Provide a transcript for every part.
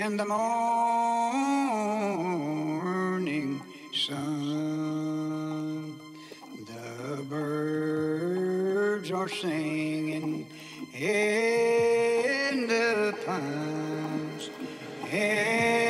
in the morning sun. The birds are singing in the pines in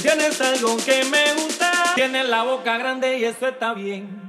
Tienes algo que me gusta. Tienes la boca grande y eso está bien.